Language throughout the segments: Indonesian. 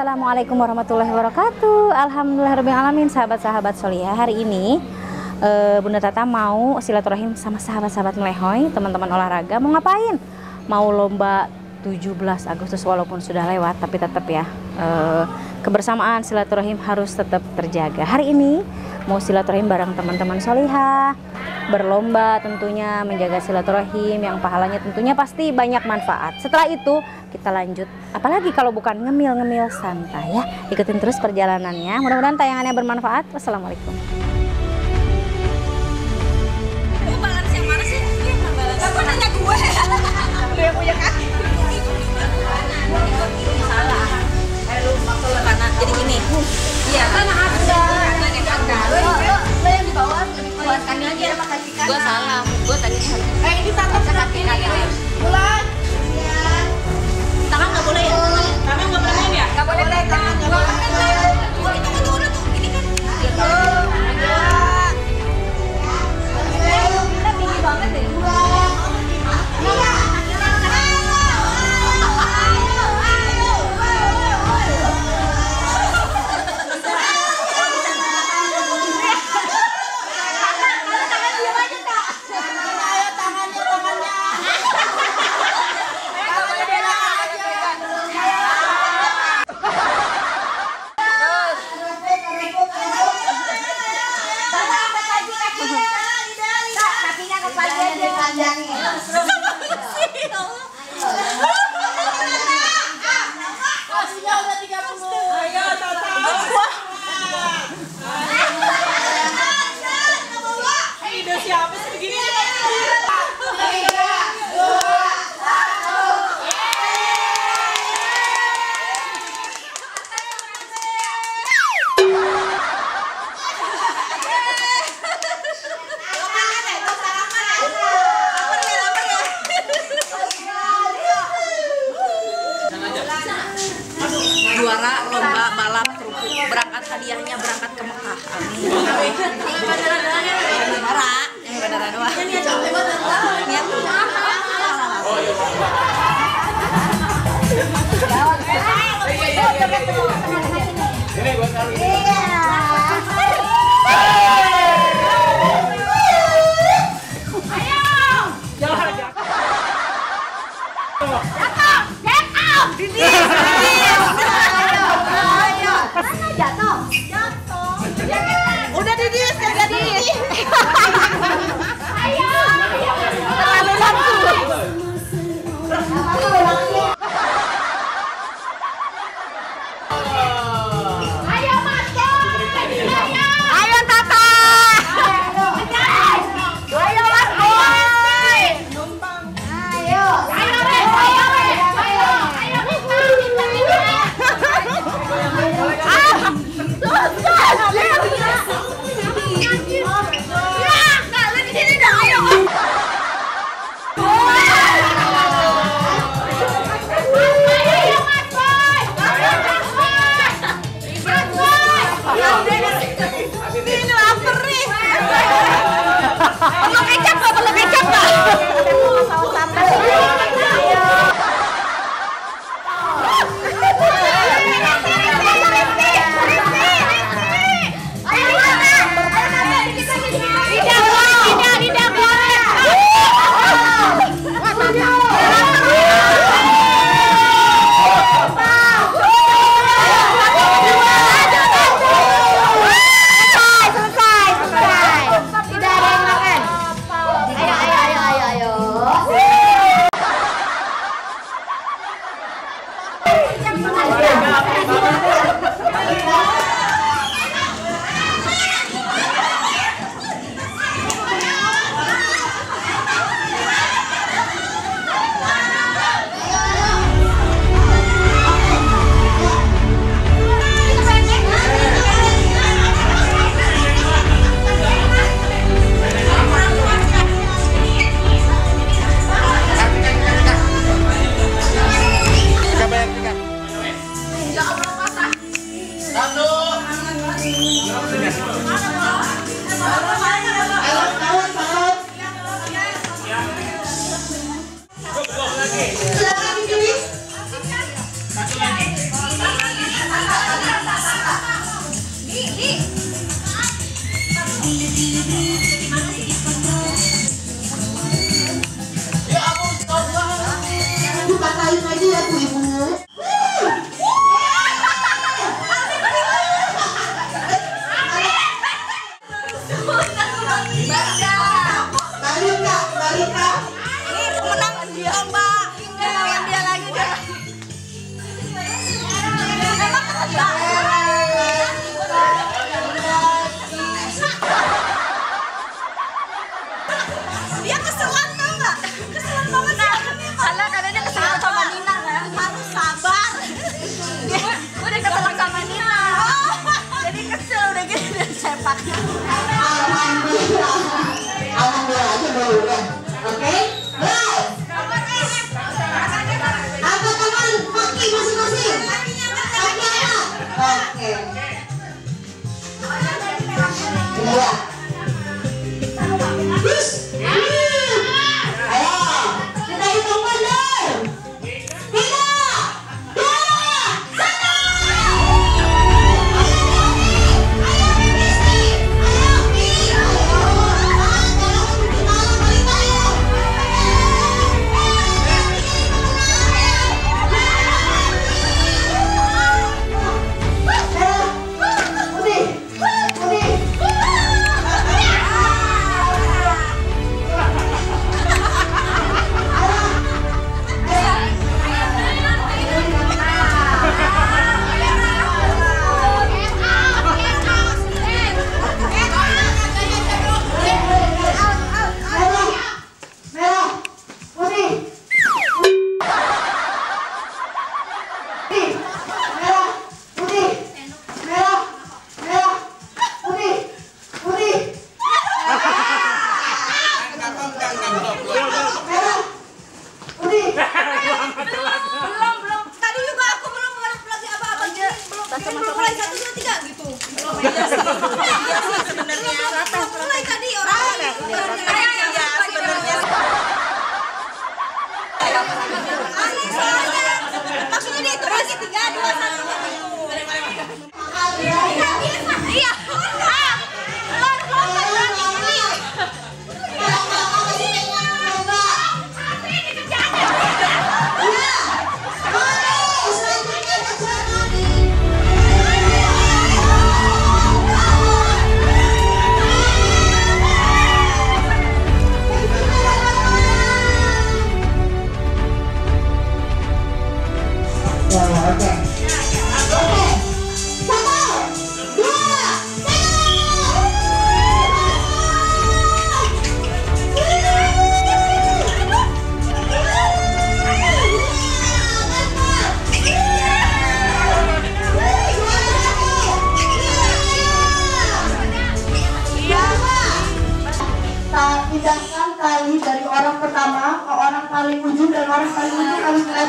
Assalamualaikum warahmatullahi wabarakatuh. Alhamdulillahirrahmanirrahim Sahabat-sahabat Solia Hari ini uh, Bunda Tata mau silaturahim sama sahabat-sahabat melehoy Teman-teman olahraga. Mau ngapain? Mau lomba 17 Agustus walaupun sudah lewat Tapi tetap ya uh, Kebersamaan silaturahim harus tetap terjaga. Hari ini mau silaturahim bareng teman-teman solihah berlomba tentunya menjaga silaturahim yang pahalanya tentunya pasti banyak manfaat. Setelah itu kita lanjut apalagi kalau bukan ngemil-ngemil santai ya. Ikutin terus perjalanannya. Mudah-mudahan tayangannya bermanfaat. Wassalamualaikum. Bandara doang niat udah belum belum tadi juga aku belum belum lagi apa-apa belum belum mulai satu dua tiga gitu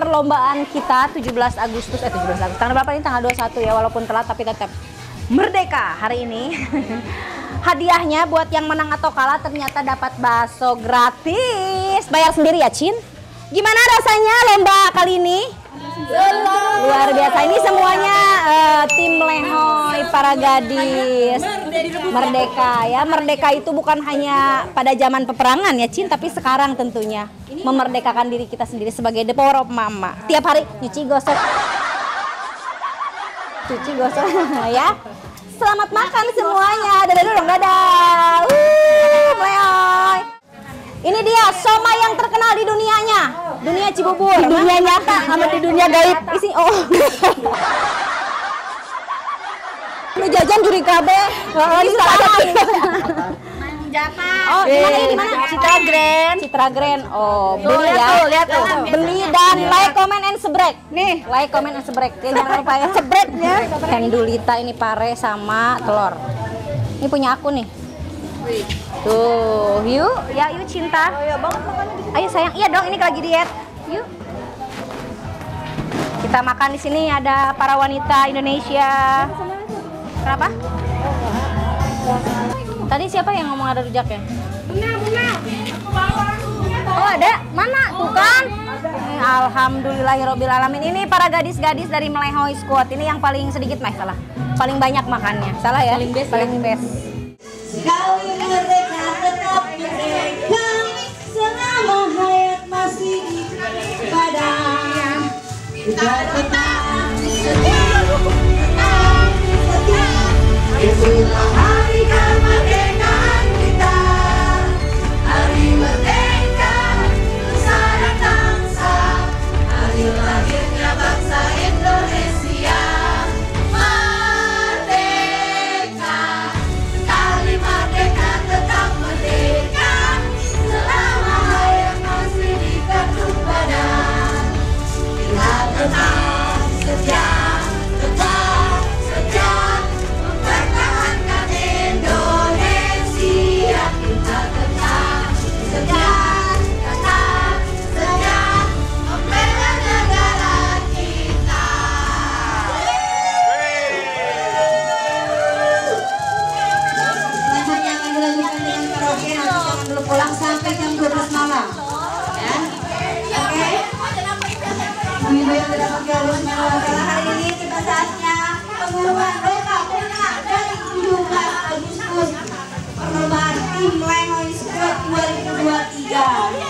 perlombaan kita 17 Agustus eh 17 Agustus. Tanggal berapa ini? Tanggal 21 ya walaupun telat tapi tetap merdeka hari ini. Hadiahnya buat yang menang atau kalah ternyata dapat bakso gratis. Bayar sendiri ya, Cin? Gimana rasanya lomba kali ini? Luar biasa. Ini semuanya eh, tim Lehoy para gadis Merdeka ya. Merdeka itu bukan hanya pada zaman peperangan ya, Cin, tapi sekarang tentunya memerdekakan diri kita sendiri sebagai the mama. Tiap hari nyuci gosok. Cuci gosok ya. Selamat makan semuanya. Dadah dong, dadah. Uh. Ini dia Soma yang terkenal di dunianya. Dunia Cibubur. Di dunia nyata sama di dunia gaib. Isi oh. Lu jajan juri KB. Oh, ini salah satu. Oh, di mana ini di mana? Citra Grand. Citra Grand. Oh, beli ya. Tuh, lihat tuh. Beli dan like, comment and sebrek. Nih, like, comment and sebrek. Jangan lupa ya. Sebrek ya. Hendulita ini pare sama telur. Ini punya aku nih. Tuh, yuk, ya yuk cinta. Ayo sayang, iya dong ini lagi diet. Yuk. Kita makan di sini ada para wanita Indonesia. Kenapa? Tadi siapa yang ngomong ada rujaknya? Oh ada? Mana? Tuh kan? Eh, Alhamdulillahirobbilalamin. Ini para gadis-gadis dari Melehoy Squad. Ini yang paling sedikit mah salah. Paling banyak makannya. Salah ya? Paling best. Paling best. Sekali masih di Kita tetap setia. Tetap pulang sampai jam 12 malam. Ya. Oke. Ibu yang tidak pakai harus Karena hari ini tiba saatnya pengumuman doa puna dari 17 Agustus perlombaan tim Lengoy Squad 2023.